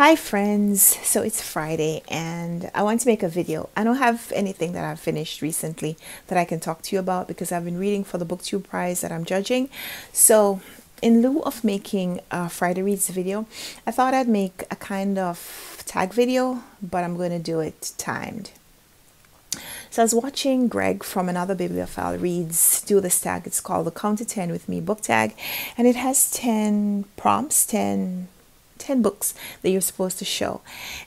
Hi friends, so it's Friday and I want to make a video. I don't have anything that I've finished recently that I can talk to you about because I've been reading for the BookTube prize that I'm judging. So in lieu of making a Friday Reads video, I thought I'd make a kind of tag video, but I'm going to do it timed. So I was watching Greg from another bibliophile reads do this tag. It's called the Count to 10 with me book tag and it has 10 prompts, 10 10 books that you're supposed to show.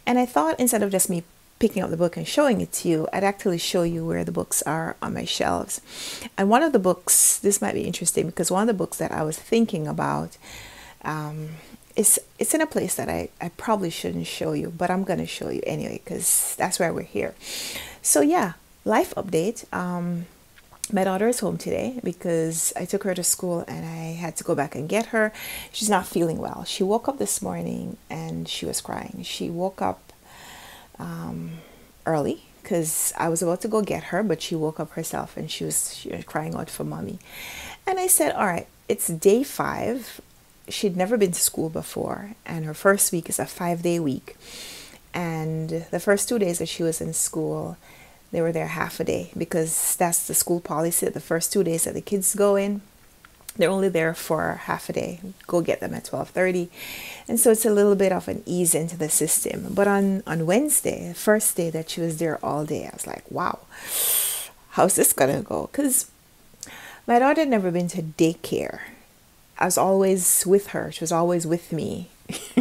And I thought instead of just me picking up the book and showing it to you, I'd actually show you where the books are on my shelves. And one of the books, this might be interesting because one of the books that I was thinking about um, is it's in a place that I, I probably shouldn't show you, but I'm going to show you anyway because that's why we're here. So yeah, life update. Um, my daughter is home today because I took her to school and I had to go back and get her. She's not feeling well. She woke up this morning and she was crying. She woke up um, early because I was about to go get her, but she woke up herself and she was, she was crying out for mommy. And I said, All right, it's day five. She'd never been to school before, and her first week is a five day week. And the first two days that she was in school, they were there half a day because that's the school policy. The first two days that the kids go in, they're only there for half a day. Go get them at 12:30. And so it's a little bit of an ease into the system. But on on Wednesday, the first day that she was there all day, I was like, "Wow. How's this going to go?" Cuz my daughter had never been to daycare. I was always with her. She was always with me.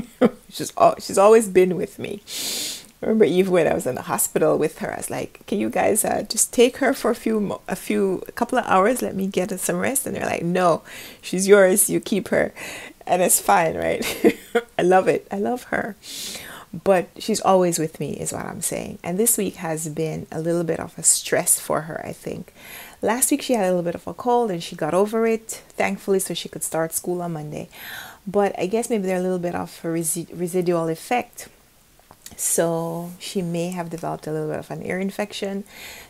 she's she's always been with me remember even when I was in the hospital with her, I was like, "Can you guys uh, just take her for a few, a few, a couple of hours? Let me get some rest." And they're like, "No, she's yours. You keep her," and it's fine, right? I love it. I love her, but she's always with me, is what I'm saying. And this week has been a little bit of a stress for her, I think. Last week she had a little bit of a cold and she got over it, thankfully, so she could start school on Monday. But I guess maybe there's a little bit of a resi- residual effect so she may have developed a little bit of an ear infection.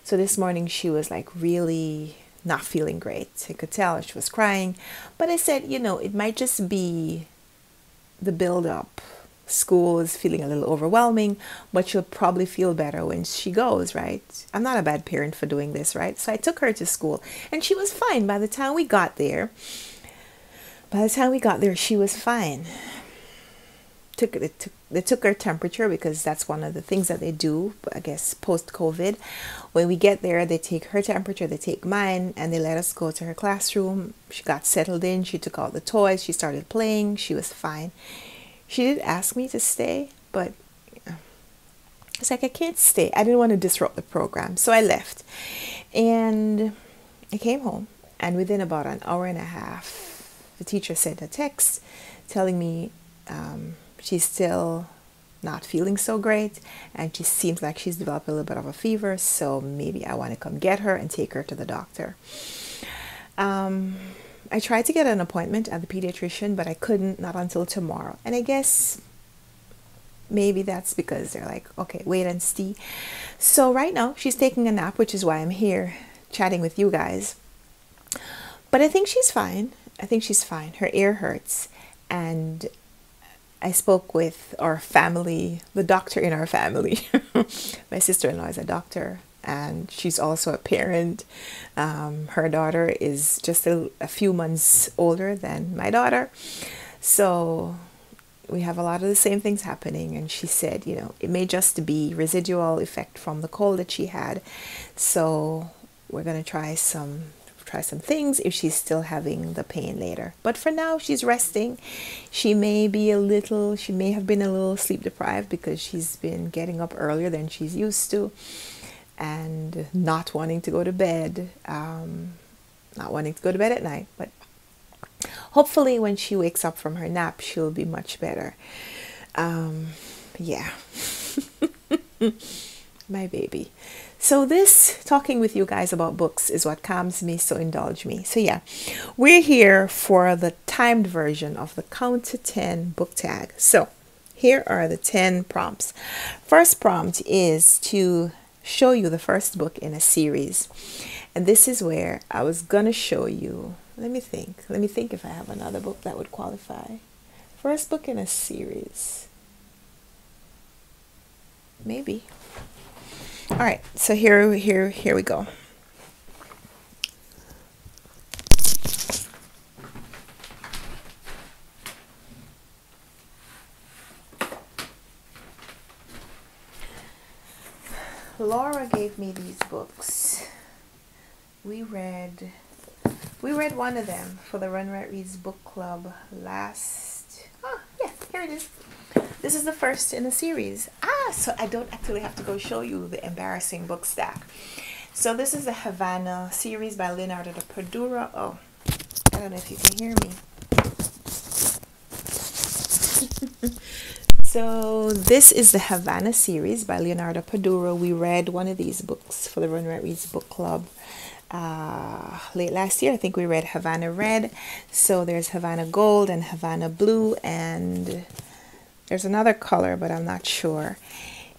So this morning she was like really not feeling great. I could tell she was crying. But I said, you know, it might just be the build up. School is feeling a little overwhelming, but she'll probably feel better when she goes, right? I'm not a bad parent for doing this, right? So I took her to school and she was fine by the time we got there. By the time we got there, she was fine took it took they took her temperature because that's one of the things that they do i guess post covid when we get there they take her temperature they take mine and they let us go to her classroom. She got settled in. She took out the toys. She started playing. She was fine. She did ask me to stay but it's like i can't stay. I didn't want to disrupt the program so i left. And i came home and within about an hour and a half the teacher sent a text telling me um, she's still not feeling so great and she seems like she's developed a little bit of a fever so maybe i want to come get her and take her to the doctor. Um, i tried to get an appointment at the pediatrician but i couldn't not until tomorrow. And i guess maybe that's because they're like okay wait and see. So right now she's taking a nap which is why i'm here chatting with you guys. But i think she's fine. I think she's fine. Her ear hurts and I spoke with our family, the doctor in our family. My sister in law is a doctor and she's also a parent. Um, her daughter is just a, a few months older than my daughter. So we have a lot of the same things happening. And she said, you know, it may just be residual effect from the cold that she had. So we're going to try some try some things if she's still having the pain later. But for now, she's resting. She may be a little, she may have been a little sleep deprived because she's been getting up earlier than she's used to and not wanting to go to bed, um, not wanting to go to bed at night. But hopefully, when she wakes up from her nap, she'll be much better. Um, yeah. My baby. So, this talking with you guys about books is what calms me, so indulge me. So, yeah, we're here for the timed version of the Count to 10 book tag. So, here are the 10 prompts. First prompt is to show you the first book in a series. And this is where I was going to show you. Let me think. Let me think if I have another book that would qualify. First book in a series. maybe. All right, so here, here, here we go. Laura gave me these books. We read we read one of them for the Runwright Reads book club last oh yeah, here it is. This is the first in the series. So I don't actually have to go show you the embarrassing book stack. So this is the Havana series by Leonardo Padura. Oh, I don't know if you can hear me. So this is the Havana series by Leonardo Padura. We read one of these books for the Runwright Reads book club uh, late last year. I think we read Havana Red. So there's Havana Gold and Havana Blue, and there's another color, but I'm not sure.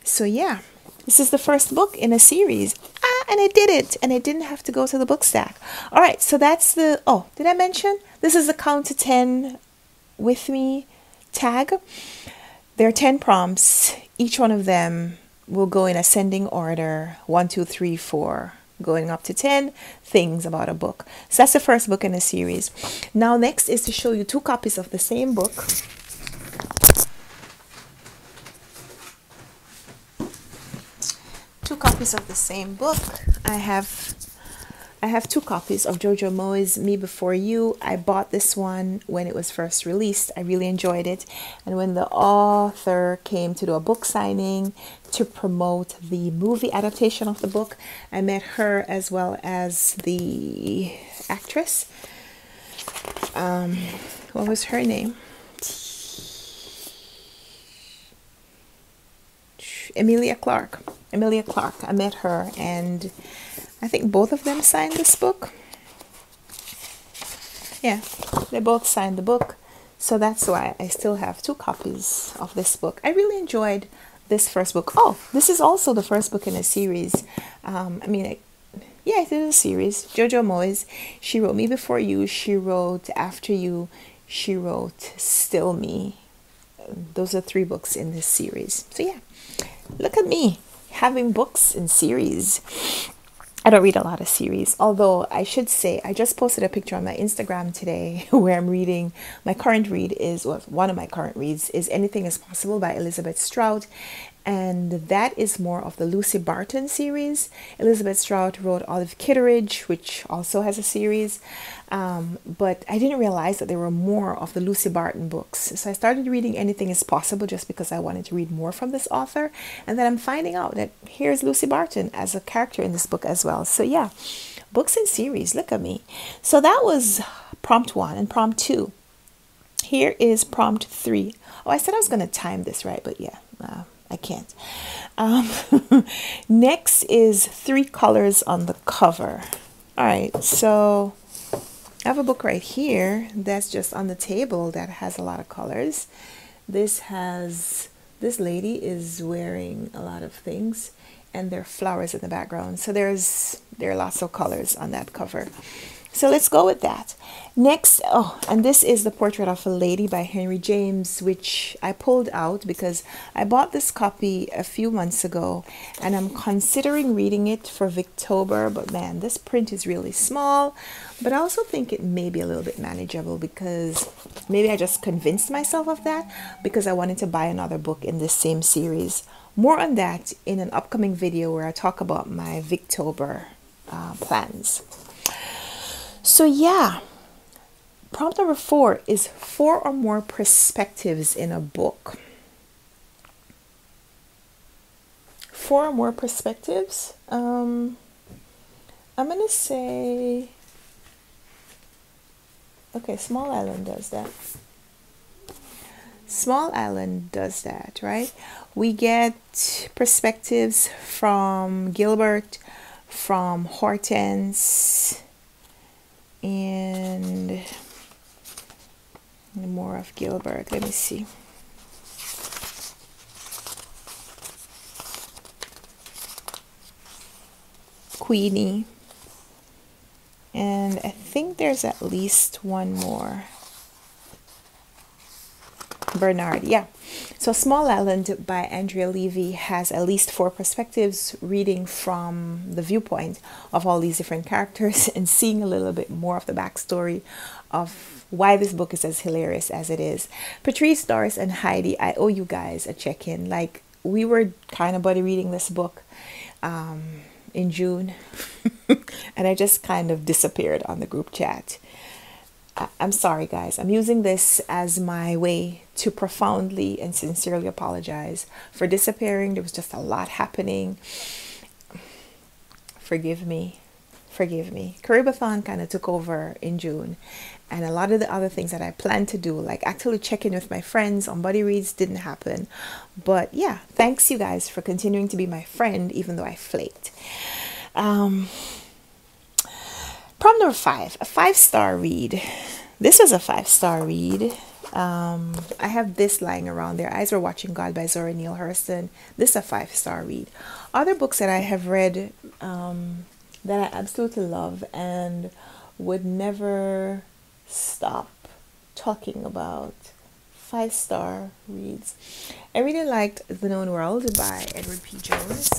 So yeah, this is the first book in a series. Ah, and I did it, and I didn't have to go to the book stack. All right, so that's the. Oh, did I mention this is the count to ten with me tag? There are 10 prompts. Each one of them will go in ascending order one, two, three, four, going up to 10 things about a book. So that's the first book in a series. Now, next is to show you two copies of the same book. Two copies of the same book. I have I have two copies of Jojo Moyes' Me Before You. I bought this one when it was first released. I really enjoyed it. And when the author came to do a book signing to promote the movie adaptation of the book, I met her as well as the actress. Um, what was her name? Emilia Clarke. Emilia Clarke. I met her and I think both of them signed this book. Yeah, they both signed the book. So that's why I still have two copies of this book. I really enjoyed this first book. Oh, this is also the first book in a series. Um, I mean, yeah, it is a series. Jojo Moyes. She wrote Me Before You. She wrote After You. She wrote Still Me. Those are three books in this series. So yeah, look at me having books in series. I don't read a lot of series, although I should say I just posted a picture on my Instagram today where I'm reading. My current read is, well, one of my current reads is Anything is Possible by Elizabeth Strout, and that is more of the Lucy Barton series. Elizabeth Strout wrote Olive Kitteridge, which also has a series, um, but I didn't realize that there were more of the Lucy Barton books. So I started reading Anything is Possible just because I wanted to read more from this author, and then I'm finding out that here's Lucy Barton as a character in this book as well. So yeah, books and series, look at me. So that was prompt one and prompt two. Here is prompt three. Oh, I said I was going to time this right, but yeah. Uh, I can't. Um, next is three colors on the cover. All right, so I have a book right here that's just on the table that has a lot of colors. This has, this lady is wearing a lot of things and there are flowers in the background. So there's, there are lots of colors on that cover. So let's go with that. Next, oh, and this is the Portrait of a Lady by Henry James, which I pulled out because I bought this copy a few months ago and I'm considering reading it for Victober. But man, this print is really small. But I also think it may be a little bit manageable because maybe I just convinced myself of that because I wanted to buy another book in this same series. More on that in an upcoming video where I talk about my Victober uh, plans. So, yeah, prompt number four is four or more perspectives in a book. Four or more perspectives. Um, I'm going to say, okay, Small Island does that. Small Island does that, right? We get perspectives from Gilbert, from Hortense, and more of Gilbert. Let me see. Queenie. And I think there's at least one more. Bernard, yeah. So Small Island by Andrea Levy has at least four perspectives, reading from the viewpoint of all these different characters and seeing a little bit more of the backstory of why this book is as hilarious as it is. Patrice, Doris, and Heidi, I owe you guys a check in. Like, we were kind of buddy reading this book um, in June, and I just kind of disappeared on the group chat. I- I'm sorry, guys. I'm using this as my way to profoundly and sincerely apologize for disappearing. There was just a lot happening. Forgive me. Forgive me. Caribathon kind of took over in June, and a lot of the other things that I planned to do, like actually check in with my friends on buddy reads, didn't happen. But yeah, thanks you guys for continuing to be my friend, even though I flaked. Um, Problem number five, a five star read. This is a five star read. Um, I have this lying around there. Eyes Were Watching God by Zora Neale Hurston. This is a five star read. Other books that I have read um, that I absolutely love and would never stop talking about five star reads. I really liked The Known World by Edward P. Jones.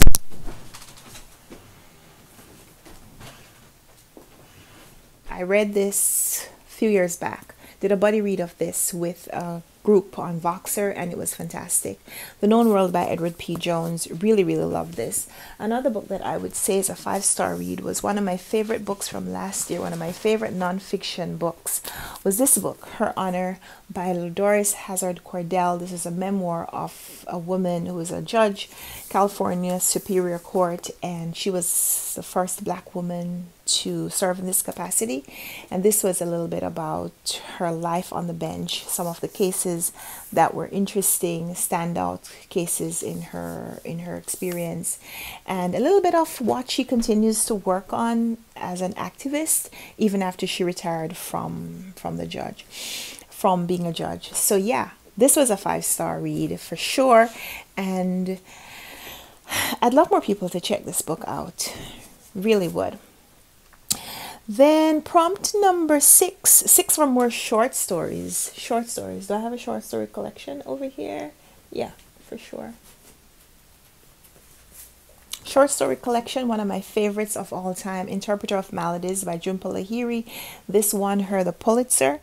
I read this a few years back. Did a buddy read of this with a group on Voxer, and it was fantastic. The Known World by Edward P. Jones. Really, really loved this. Another book that I would say is a five star read was one of my favorite books from last year. One of my favorite nonfiction books was this book, Her Honor by Doris Hazzard Cordell. This is a memoir of a woman who was a judge, California Superior Court, and she was the first black woman to serve in this capacity. And this was a little bit about her life on the bench, some of the cases that were interesting, standout cases in her in her experience, and a little bit of what she continues to work on as an activist even after she retired from from the judge from being a judge. So yeah, this was a five-star read for sure and I'd love more people to check this book out. Really would. Then prompt number six, six or more short stories. Short stories. Do I have a short story collection over here? Yeah, for sure. Short story collection, one of my favorites of all time, Interpreter of Maladies by Jhumpa Lahiri. This won her the Pulitzer.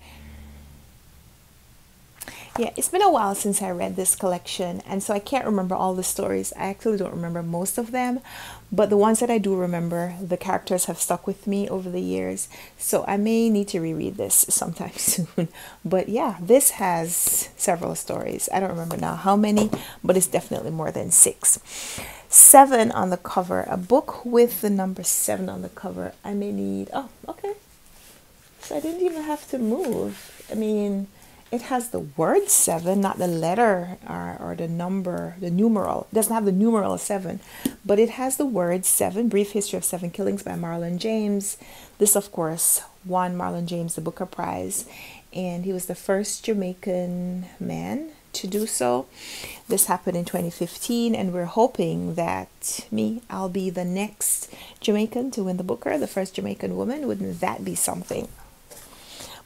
Yeah, it's been a while since I read this collection, and so I can't remember all the stories. I actually don't remember most of them, but the ones that I do remember, the characters have stuck with me over the years. So I may need to reread this sometime soon. But yeah, this has several stories. I don't remember now how many, but it's definitely more than six. Seven on the cover, a book with the number seven on the cover. I may need, oh, okay. So I didn't even have to move. I mean, it has the word seven, not the letter or, or, the number, the numeral. It doesn't have the numeral seven, but it has the word seven. Brief History of Seven Killings by Marlon James. This, of course, won Marlon James the Booker Prize, and he was the first Jamaican man to do so. This happened in 2015, and we're hoping that me, I'll be the next Jamaican to win the Booker, the first Jamaican woman. Wouldn't that be something?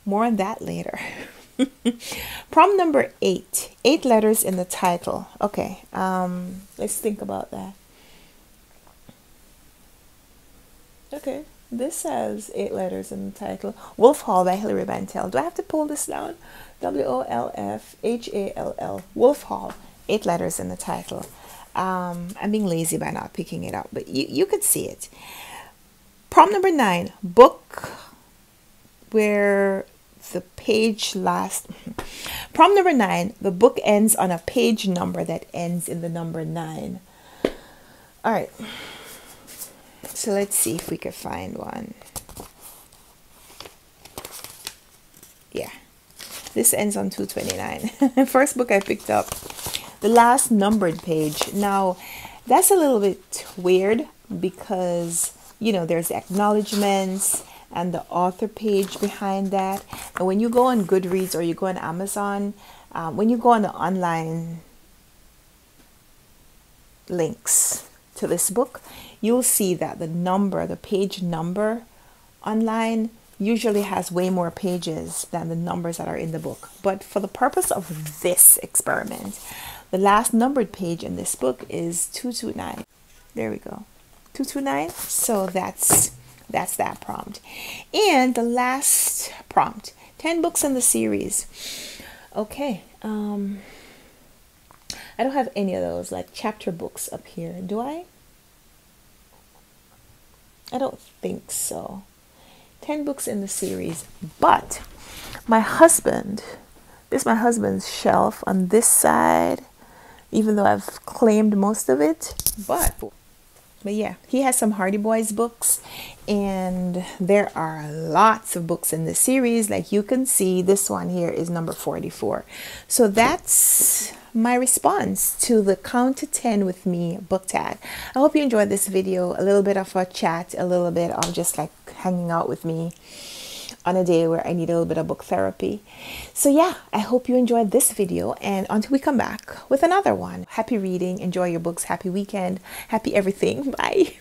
More on that later. Problem number eight. Eight letters in the title. Okay, um, let's think about that. Okay, this has eight letters in the title. Wolf Hall by Hilary Mantel. Do I have to pull this down? W O L F H A L L. Wolf Hall. Eight letters in the title. Um, I'm being lazy by not picking it up, but you, you could see it. Problem number nine. Book where the page last. Problem number nine the book ends on a page number that ends in the number nine. All right. So let's see if we could find one. Yeah. This ends on 229. First book I picked up. The last numbered page. Now, that's a little bit weird because, you know, there's acknowledgments and the author page behind that. And when you go on Goodreads or you go on Amazon, um, when you go on the online links to this book, you'll see that the number, the page number online usually has way more pages than the numbers that are in the book. But for the purpose of this experiment, the last numbered page in this book is 229. There we go. 229. So that's that's that prompt. And the last prompt, 10 books in the series. Okay. Um I don't have any of those like chapter books up here, do I? I don't think so. 10 books in the series, but my husband, this is my husband's shelf on this side, even though I've claimed most of it, but but yeah, he has some Hardy Boys books, and there are lots of books in the series. Like you can see, this one here is number 44. So that's my response to the Count to 10 with me book tag. I hope you enjoyed this video. A little bit of a chat, a little bit of just like hanging out with me on a day where I need a little bit of book therapy. So yeah, I hope you enjoyed this video and until we come back with another one. Happy reading, enjoy your books, happy weekend, happy everything. Bye.